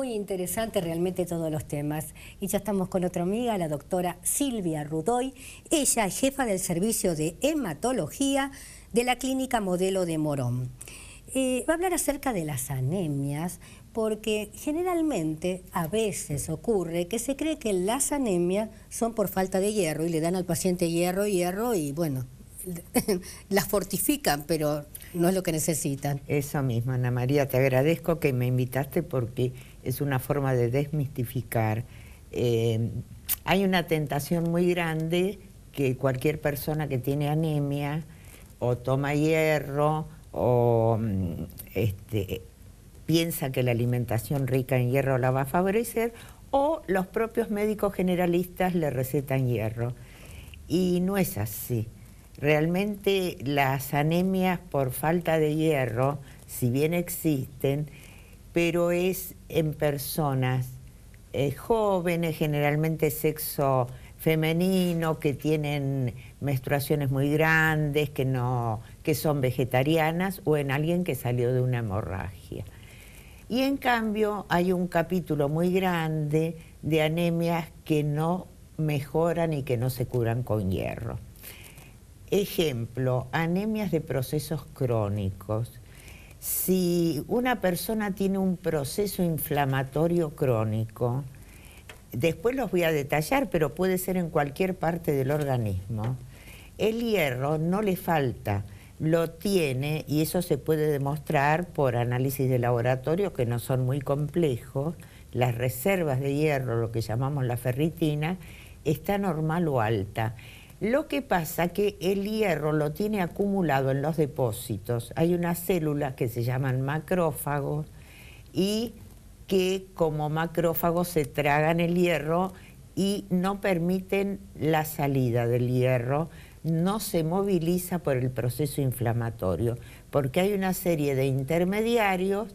muy interesante realmente todos los temas. Y ya estamos con otra amiga, la doctora Silvia Rudoy. Ella es jefa del servicio de hematología de la Clínica Modelo de Morón. Eh, va a hablar acerca de las anemias, porque generalmente a veces ocurre que se cree que las anemias son por falta de hierro y le dan al paciente hierro, hierro y bueno, las fortifican, pero no es lo que necesitan. Eso mismo, Ana María, te agradezco que me invitaste porque es una forma de desmistificar. Eh, hay una tentación muy grande que cualquier persona que tiene anemia o toma hierro o mm, este, piensa que la alimentación rica en hierro la va a favorecer o los propios médicos generalistas le recetan hierro. Y no es así. Realmente las anemias por falta de hierro, si bien existen, pero es en personas eh, jóvenes, generalmente sexo femenino, que tienen menstruaciones muy grandes, que, no, que son vegetarianas, o en alguien que salió de una hemorragia. Y en cambio hay un capítulo muy grande de anemias que no mejoran y que no se curan con hierro. Ejemplo, anemias de procesos crónicos. Si una persona tiene un proceso inflamatorio crónico, después los voy a detallar, pero puede ser en cualquier parte del organismo, el hierro no le falta, lo tiene y eso se puede demostrar por análisis de laboratorio que no son muy complejos. Las reservas de hierro, lo que llamamos la ferritina, está normal o alta. Lo que pasa que el hierro lo tiene acumulado en los depósitos. Hay unas células que se llaman macrófagos y que como macrófagos se tragan el hierro y no permiten la salida del hierro, no se moviliza por el proceso inflamatorio, porque hay una serie de intermediarios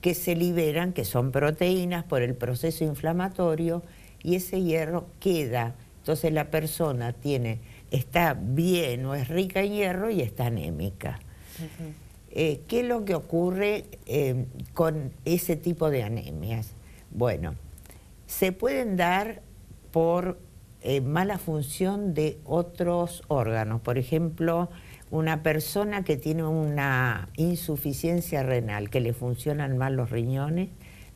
que se liberan, que son proteínas por el proceso inflamatorio, y ese hierro queda entonces la persona tiene, está bien o es rica en hierro y está anémica. Eh, ¿Qué es lo que ocurre eh, con ese tipo de anemias? Bueno, se pueden dar por eh, mala función de otros órganos. Por ejemplo, una persona que tiene una insuficiencia renal, que le funcionan mal los riñones,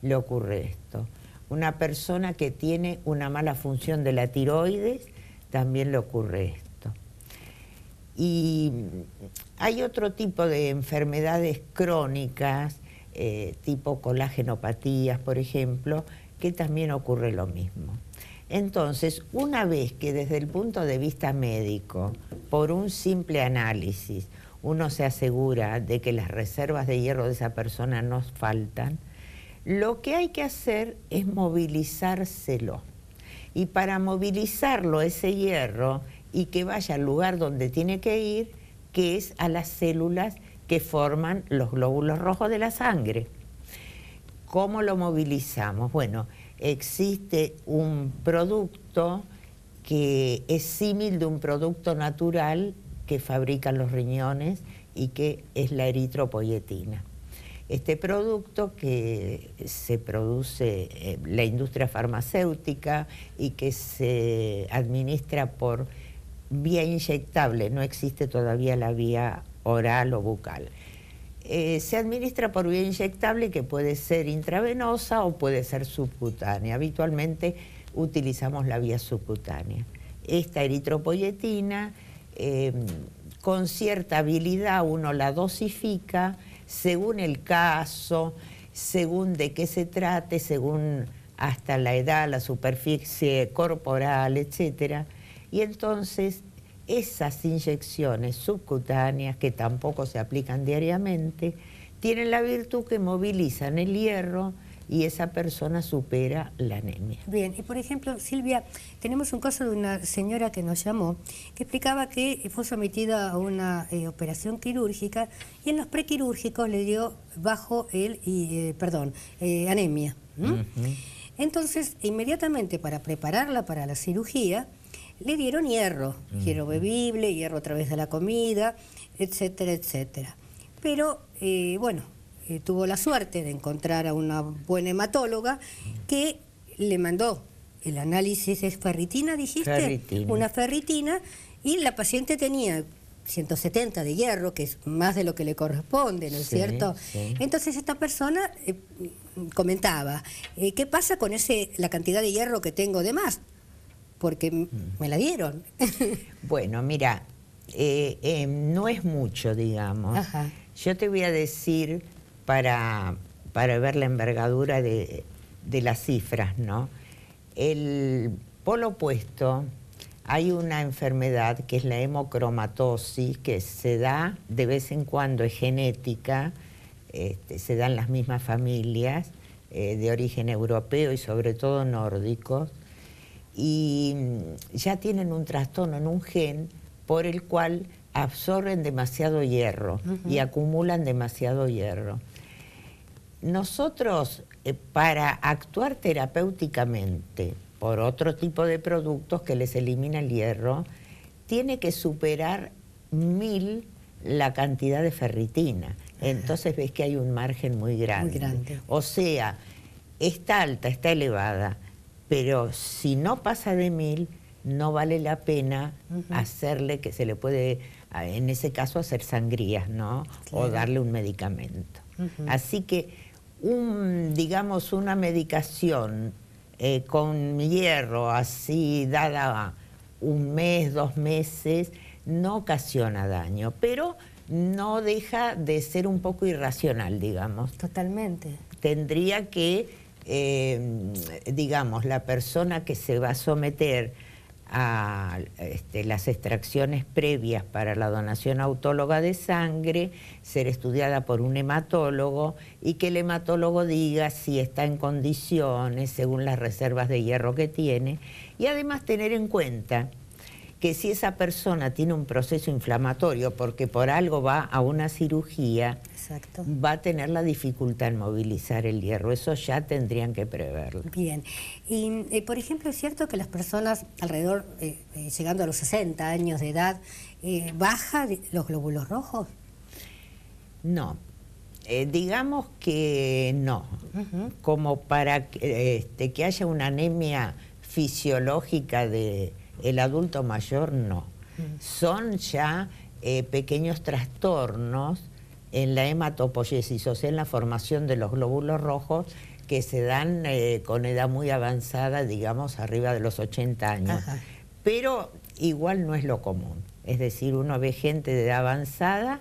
le ocurre esto una persona que tiene una mala función de la tiroides, también le ocurre esto. Y hay otro tipo de enfermedades crónicas, eh, tipo colagenopatías, por ejemplo, que también ocurre lo mismo. Entonces, una vez que desde el punto de vista médico, por un simple análisis, uno se asegura de que las reservas de hierro de esa persona no faltan, lo que hay que hacer es movilizárselo. Y para movilizarlo, ese hierro, y que vaya al lugar donde tiene que ir, que es a las células que forman los glóbulos rojos de la sangre. ¿Cómo lo movilizamos? Bueno, existe un producto que es símil de un producto natural que fabrican los riñones y que es la eritropoyetina. Este producto que se produce en la industria farmacéutica y que se administra por vía inyectable, no existe todavía la vía oral o bucal. Eh, se administra por vía inyectable que puede ser intravenosa o puede ser subcutánea. Habitualmente utilizamos la vía subcutánea. Esta eritropoyetina, eh, con cierta habilidad uno la dosifica según el caso, según de qué se trate, según hasta la edad, la superficie corporal, etc. Y entonces esas inyecciones subcutáneas, que tampoco se aplican diariamente, tienen la virtud que movilizan el hierro y esa persona supera la anemia. Bien, y por ejemplo, Silvia, tenemos un caso de una señora que nos llamó que explicaba que fue sometida a una eh, operación quirúrgica y en los prequirúrgicos le dio bajo el, eh, perdón, eh, anemia. Entonces, inmediatamente para prepararla para la cirugía, le dieron hierro, hierro bebible, hierro a través de la comida, etcétera, etcétera. Pero, bueno, eh, tuvo la suerte de encontrar a una buena hematóloga que le mandó el análisis es ferritina, dijiste, una ferritina, y la paciente tenía 170 de hierro, que es más de lo que le corresponde, ¿no es cierto? Entonces esta persona eh, comentaba, eh, ¿qué pasa con ese la cantidad de hierro que tengo de más? Porque mm. me la dieron. bueno, mira, eh, no es mucho, digamos. Yo te voy a decir, para, para ver la envergadura de, de las cifras, ¿no? El polo opuesto hay una enfermedad que es la hemocromatosis, que se da de vez en cuando, es genética, este, se dan las mismas familias eh, de origen europeo y sobre todo nórdicos, y mm, ya tienen un trastorno en un gen por el cual absorben demasiado hierro y acumulan demasiado hierro. Nosotros, eh, para actuar terapéuticamente por otro tipo de productos que les elimina el hierro, tiene que superar mil la cantidad de ferritina. Entonces ves que hay un margen muy grande. O sea, está alta, está elevada, pero si no pasa de mil, no vale la pena hacerle que se le puede, en ese caso, hacer sangrías, ¿no? O darle un medicamento. Así que, un, digamos, una medicación eh, con hierro así dada un mes, dos meses, no ocasiona daño, pero no deja de ser un poco irracional, digamos. Totalmente. Tendría que, eh, digamos, la persona que se va a someter a este, las extracciones previas para la donación autóloga de sangre, ser estudiada por un hematólogo y que el hematólogo diga si está en condiciones según las reservas de hierro que tiene y además tener en cuenta que si esa persona tiene un proceso inflamatorio porque por algo va a una cirugía, va a tener la dificultad en movilizar el hierro. Eso ya tendrían que preverlo. Bien. Y, eh, por ejemplo, ¿es cierto que las personas alrededor, eh, eh, llegando a los 60 años de edad, baja los glóbulos rojos? No. digamos que no. Como para este, que haya una anemia fisiológica de el adulto mayor no. Son ya eh, pequeños trastornos en la hematopoiesis, o sea, en la formación de los glóbulos rojos que se dan eh, con edad muy avanzada, digamos, arriba de los 80 años. Pero igual no es lo común. Es decir, uno ve gente de edad avanzada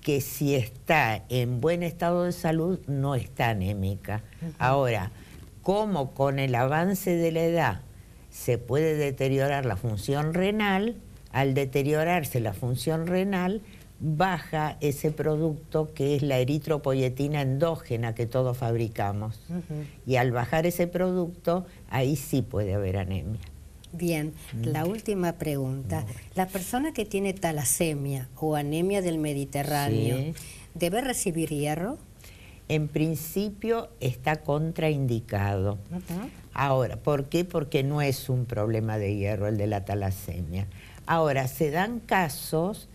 que si está en buen estado de salud no está anémica. Ahora, ¿cómo con el avance de la edad se puede deteriorar la función renal, al deteriorarse la función renal, baja ese producto que es la eritropoyetina endógena que todos fabricamos. Y al bajar ese producto, ahí sí puede haber anemia. Bien, la última pregunta. La persona que tiene talasemia o anemia del Mediterráneo, ¿debe recibir hierro? En principio está contraindicado. Ahora, ¿por qué? Porque no es un problema de hierro el de la talasemia. Ahora, se dan casos,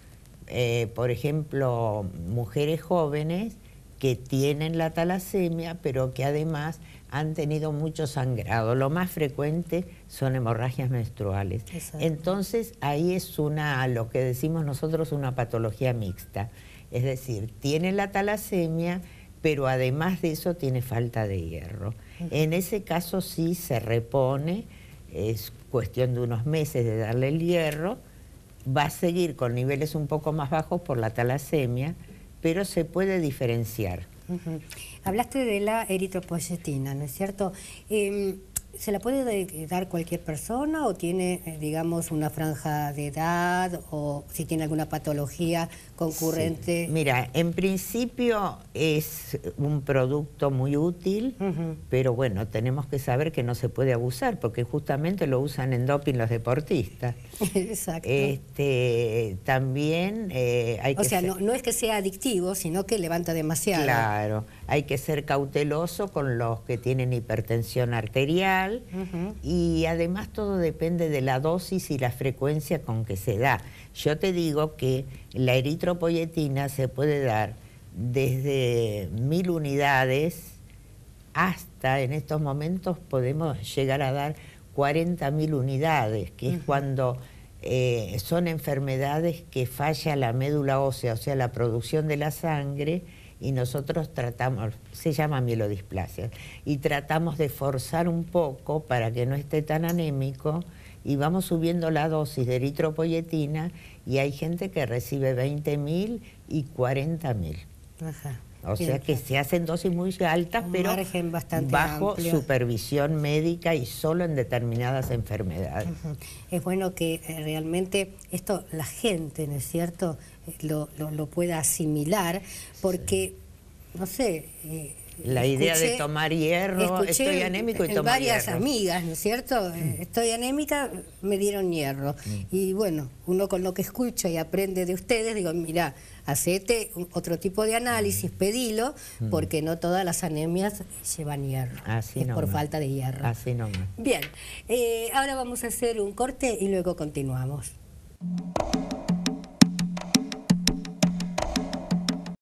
eh, por ejemplo, mujeres jóvenes que tienen la talasemia, pero que además han tenido mucho sangrado. Lo más frecuente son hemorragias menstruales. Entonces, ahí es una, lo que decimos nosotros, una patología mixta. Es decir, tiene la talasemia, pero además de eso tiene falta de hierro. En ese caso sí se repone, es cuestión de unos meses de darle el hierro, va a seguir con niveles un poco más bajos por la talasemia, pero se puede diferenciar. Hablaste de la eritropoyetina, ¿no es cierto? Em, ¿Se la puede dar cualquier persona o tiene, eh, digamos, una franja de edad o si tiene alguna patología concurrente? Mira, en principio es un producto muy útil, pero bueno, tenemos que saber que no se puede abusar porque justamente lo usan en doping los deportistas. Exacto. Este, también eh, hay que... O sea, no, no es que sea adictivo, sino que levanta demasiado. Claro, hay que ser cauteloso con los que tienen hipertensión arterial, y además todo depende de la dosis y la frecuencia con que se da. Yo te digo que la eritropoyetina se puede dar desde mil unidades hasta en estos momentos podemos llegar a dar 40.000 unidades, que es cuando eh, son enfermedades que falla la médula ósea, o sea, la producción de la sangre, y nosotros tratamos, se llama mielodisplasia, y tratamos de forzar un poco para que no esté tan anémico, y vamos subiendo la dosis de eritropoyetina, y hay gente que recibe 20.000 y 40.000. O sea que se hacen dosis muy altas, pero bajo supervisión médica y solo en determinadas enfermedades. Es bueno que eh, realmente esto la gente, ¿no es cierto?, eh, lo, lo, pueda asimilar, porque, no sé... Eh, la idea de tomar hierro, estoy anémico y tomo varias amigas, ¿no es cierto? Mm. Estoy anémica, me dieron hierro. Mm. Y bueno, uno con lo que escucha y aprende de ustedes, digo, mira, hacete otro tipo de análisis, mm. pedilo, porque no todas las anemias llevan hierro. Así es por falta de hierro. Así no. Bien, eh, ahora vamos a hacer un corte y luego continuamos.